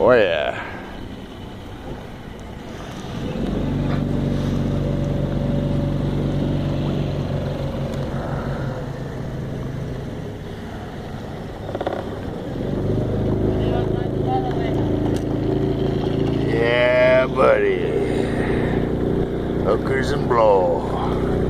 Oh yeah. Yeah, buddy. Hookers and blow.